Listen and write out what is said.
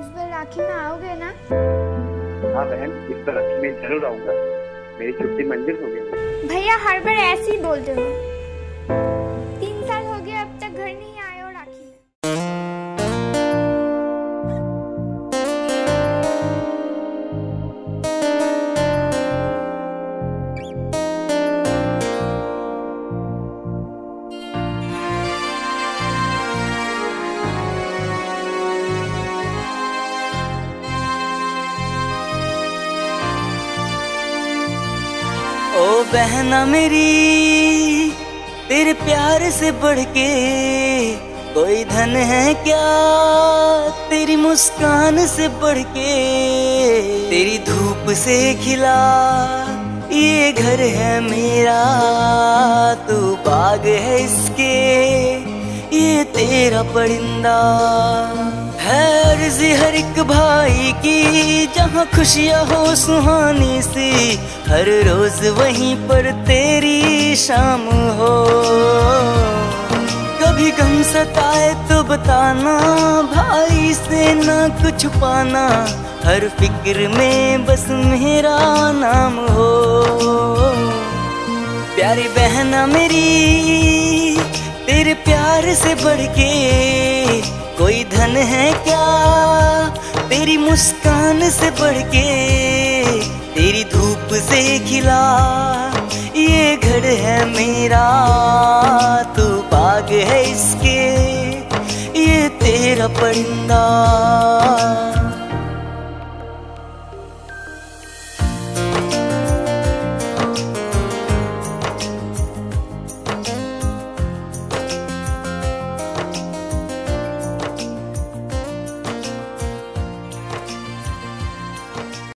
इस बार राखी में आओगे ना? हाँ बहन इस बार राखी में ज़रूर आऊँगा। मेरी छुट्टी मंजूर हो गई। भैया हर बार ऐसे ही बोलते हो। बहना मेरी, तेरे प्यार से बढ़ के कोई धन है क्या? तेरी मुस्कान से बढ़ के तेरी धूप से खिला, ये घर है मेरा, तू बाग है इसके, ये तेरा परिंदा। अर्जी हर एक भाई की, जहाँ खुशियाँ हो सुहानी सी। हर रोज वहीं पर तेरी शाम हो। कभी गम सताए तो बताना, भाई से ना कुछ पाना। हर फ़िक्र में बस मेरा नाम हो। प्यारी बहना मेरी, तेरे प्यार से बढ़ के कोई धन है क्या? तेरी मुस्कान से बढ़ के तेरी धूप से खिला। ये घर है मेरा, तू बाग है इसके। ये तेरा परिंदा